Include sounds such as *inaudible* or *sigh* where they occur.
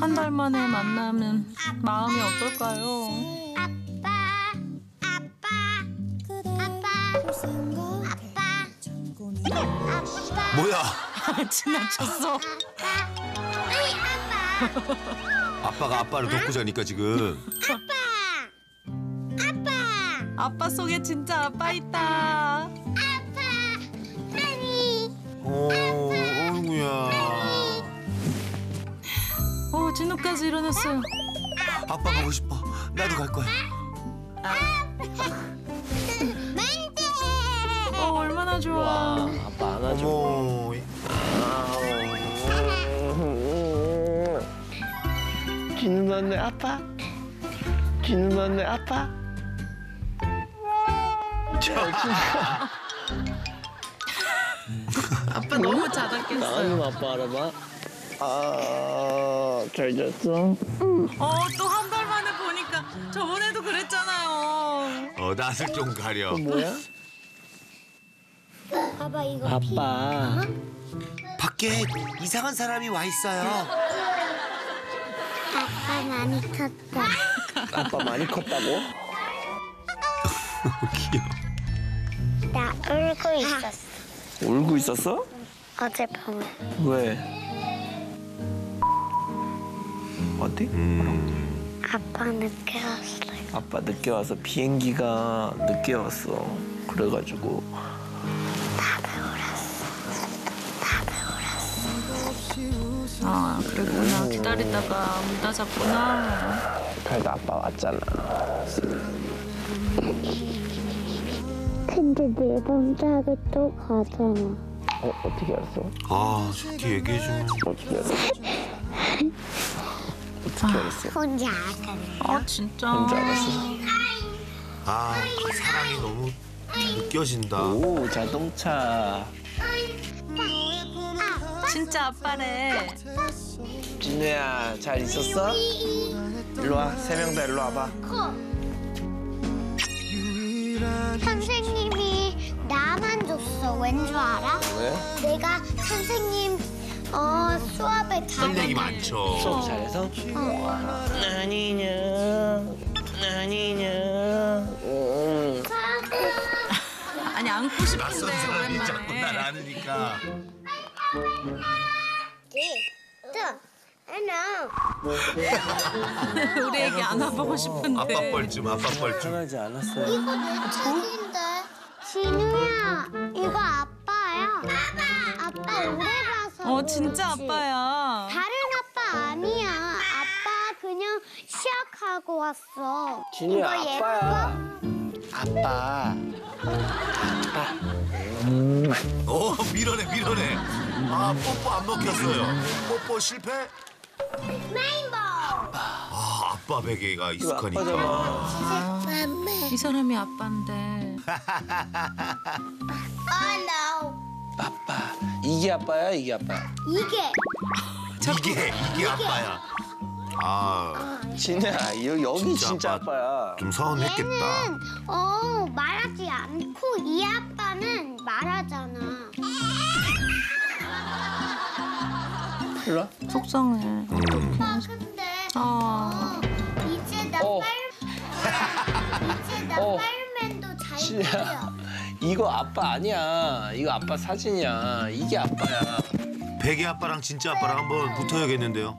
한 달 만에 만나면 마음이 어떨까요? 아빠, 아빠, 아빠, 아빠, 아빠, 뭐야? *laughs* 지나쳤어. 으이, 아빠, 아빠가 아빠를 돕고 자니까 지금. 아빠, 아빠, 아빠 속에 진짜 아빠 있다. 아빠, 아니, 어, 진우까지 일어났어요. 아빠 보고 싶어. 나도 갈 거야. 멘트. 어, 얼마나 좋아. 아빠 안아줘. 어머. 진우 너네 아빠? 진우 너네 아빠? 아빠 너무 자다깼어요. 나는 아빠 알아봐. 아, 잘 잤어? 어, 또 한 달 만에 보니까 저번에도 그랬잖아요. 어, 낯을 좀 가려. 뭐야? 봐봐 이거 아빠. 밖에 이상한 사람이 와 있어요. 아빠 많이 컸다. 아빠 많이 컸다고? *laughs* 귀여워. 나 울고 있었어 울고 있었어? 어젯밤에. 왜? 어디? 아빠 늦게 왔어. 아빠 늦게 와서 비행기가 늦게 왔어. 그래가지고 아, 그랬구나. 기다리다가 문 닫았구나. 그래도 아빠 왔잖아. 근데 내 방 자고 또 가잖아. 어 어떻게 알았어? 아, 저렇게 얘기해 주면. 어떻게 알았어? *laughs* 어떻게 알았어? 혼자 알아. 아, 진짜. 혼자 알았어. 아, 그 사랑이 너무 느껴진다. 오 자동차. 진짜 아빠래. 진우야 잘 있었어? 일로 와. 세 명 다 일로 와봐. 선생님이 나만 줬어. 왠 줄 알아? 왜? 내가 선생님 어 수업에 할 얘기 잘 많죠. 수업 잘해서? 아니냐. 아니냐. 음. 아니, 안고 낯선 싶은데, 사람이 자꾸 날 오랜만에. 안으니까. 우리 애기 안아보고 싶은데. 아빠 뻘쭘, 아빠 뻘쭘. 편하지 않았어요. 이거 내 책인데. 진우야, 이거 아빠야. 어, 진짜 그렇지. 아빠야. 다른 아빠 아니야. 아빠 그냥 시작하고 왔어. 진우야 이거 아빠야. 아빠. 어, 밀어내, 밀어내. 아, 뽀뽀 안 먹혔어요. 뽀뽀 실패? 메인보. 아, 아빠 베개가 익숙하니까. 이 사람이 아빠인데. Oh no. 아빠. 이게 아빠야 이게 아빠야. 이게 이게, 이게 아빠야. 아, 진우야 여- 여기 진짜 진짜, 아빠. 아빠야. 좀 서운했겠다. 얘는 어 말하지 않고 이 아빠는 말하잖아. 일로 와. 속상해. 아빠 근데 아. 어, 이제 나 어. 빨 이제 나 어. 빨맨도 잘 진우야. 그려. 이거 아빠 아니야. 이거 아빠 사진이야. 이게 아빠야. 베개 아빠랑 진짜 아빠랑 한번 붙어야겠는데요.